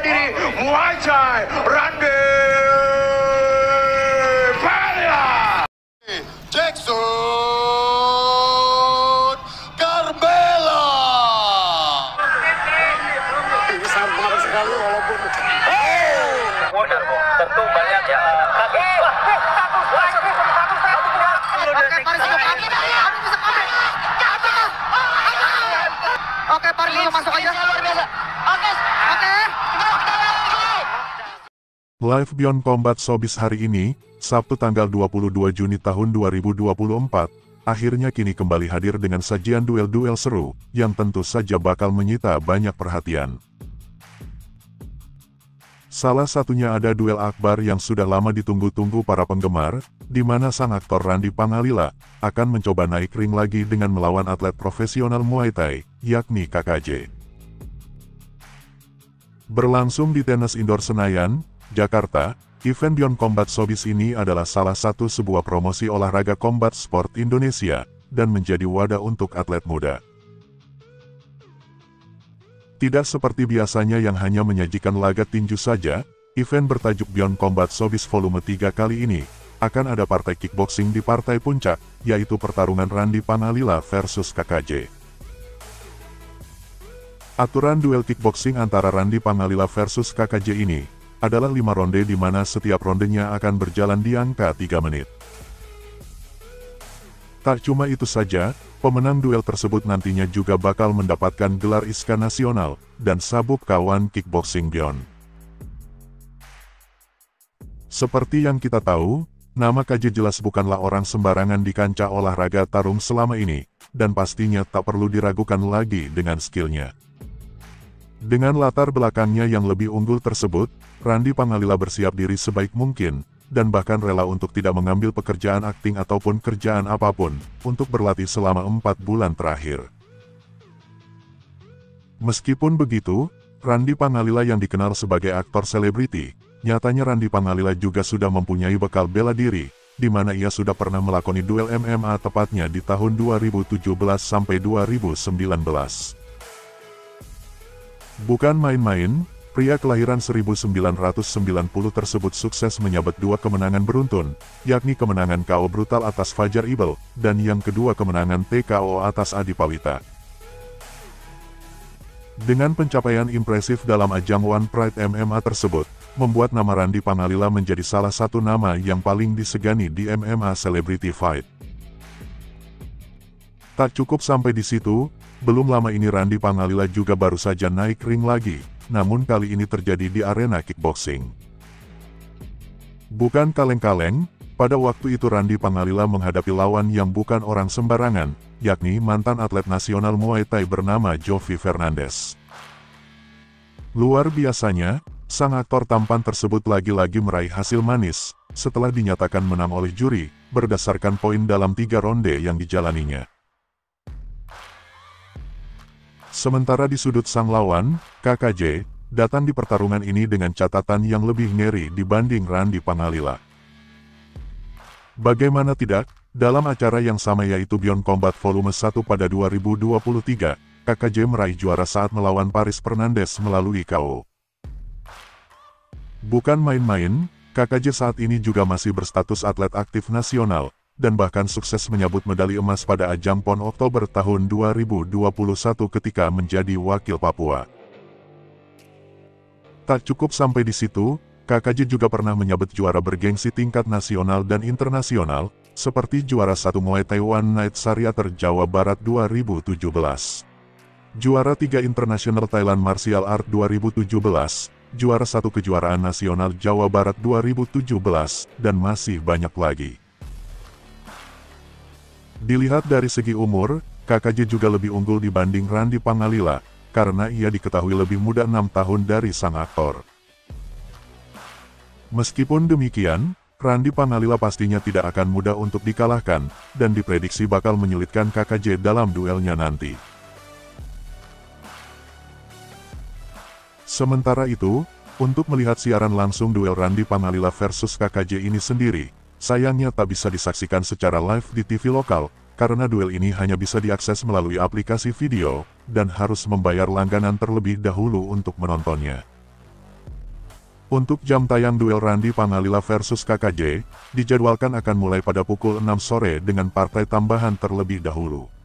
diri Muay Thai Randy Pangalila. Jackson Carmela. Ini sangat sekali walaupun Wadah kok. Tentu banyak ya. Oke, Parli masuk aja. Luar biasa. Oke, oke. Live Beyond Combat Sobis hari ini, Sabtu tanggal 22 Juni tahun 2024, akhirnya kini kembali hadir dengan sajian duel-duel seru, yang tentu saja bakal menyita banyak perhatian. Salah satunya ada duel akbar yang sudah lama ditunggu-tunggu para penggemar, di mana sang aktor Randy Pangalila akan mencoba naik ring lagi dengan melawan atlet profesional Muay Thai, yakni KKJ. Berlangsung di tenis indoor Senayan, Jakarta, event Beyond Combat Sobis ini adalah salah satu sebuah promosi olahraga combat sport Indonesia, dan menjadi wadah untuk atlet muda. Tidak seperti biasanya yang hanya menyajikan laga tinju saja, event bertajuk Beyond Combat Sobis Volume 3 kali ini, akan ada partai kickboxing di partai puncak, yaitu pertarungan Randy Pangalila versus KKJ. Aturan duel kickboxing antara Randy Pangalila versus KKJ ini, adalah lima ronde di mana setiap rondenya akan berjalan di angka 3 menit. Tak cuma itu saja, pemenang duel tersebut nantinya juga bakal mendapatkan gelar ISKA nasional, dan sabuk kawan kickboxing beyond. Seperti yang kita tahu, nama KJ jelas bukanlah orang sembarangan di kancah olahraga tarung selama ini, dan pastinya tak perlu diragukan lagi dengan skillnya. Dengan latar belakangnya yang lebih unggul tersebut, Randy Pangalila bersiap diri sebaik mungkin, dan bahkan rela untuk tidak mengambil pekerjaan akting ataupun kerjaan apa pun, untuk berlatih selama empat bulan terakhir. Meskipun begitu, Randy Pangalila yang dikenal sebagai aktor selebriti, nyatanya Randy Pangalila juga sudah mempunyai bekal bela diri, di mana ia sudah pernah melakoni duel MMA tepatnya di tahun 2017 sampai 2019. Bukan main-main, pria kelahiran 1990 tersebut sukses menyabet dua kemenangan beruntun, yakni kemenangan KO brutal atas Fajar Ibel, dan yang kedua kemenangan TKO atas Adi Pawita. Dengan pencapaian impresif dalam ajang One Pride MMA tersebut, membuat nama Randy Pangalila menjadi salah satu nama yang paling disegani di MMA Celebrity Fight. Tak cukup sampai di situ, belum lama ini Randy Pangalila juga baru saja naik ring lagi, namun kali ini terjadi di arena kickboxing. Bukan kaleng-kaleng, pada waktu itu Randy Pangalila menghadapi lawan yang bukan orang sembarangan, yakni mantan atlet nasional Muay Thai bernama Jovi Fernandez. Luar biasanya, sang aktor tampan tersebut lagi-lagi meraih hasil manis, setelah dinyatakan menang oleh juri, berdasarkan poin dalam tiga ronde yang dijalaninya. Sementara di sudut sang lawan, KKJ, datang di pertarungan ini dengan catatan yang lebih ngeri dibanding Randy Pangalila. Bagaimana tidak, dalam acara yang sama yaitu Beyond Combat Volume 1 pada 2023, KKJ meraih juara saat melawan Paris Fernandes melalui KO. Bukan main-main, KKJ saat ini juga masih berstatus atlet aktif nasional, dan bahkan sukses menyabut medali emas pada ajang PON Oktober tahun 2021 ketika menjadi wakil Papua. Tak cukup sampai di situ, KKJ juga pernah menyabet juara bergengsi tingkat nasional dan internasional, seperti juara satu Muay Thai One Night Sariater Jawa Barat 2017. Juara tiga International Thailand Martial Art 2017, juara satu kejuaraan nasional Jawa Barat 2017, dan masih banyak lagi. Dilihat dari segi umur, KKJ juga lebih unggul dibanding Randy Pangalila, karena ia diketahui lebih muda 6 tahun dari sang aktor. Meskipun demikian, Randy Pangalila pastinya tidak akan mudah untuk dikalahkan, dan diprediksi bakal menyulitkan KKJ dalam duelnya nanti. Sementara itu, untuk melihat siaran langsung duel Randy Pangalila versus KKJ ini sendiri, sayangnya tak bisa disaksikan secara live di TV lokal, karena duel ini hanya bisa diakses melalui aplikasi video, dan harus membayar langganan terlebih dahulu untuk menontonnya. Untuk jam tayang duel Randi Pangalila versus KKJ, dijadwalkan akan mulai pada pukul 6 sore dengan partai tambahan terlebih dahulu.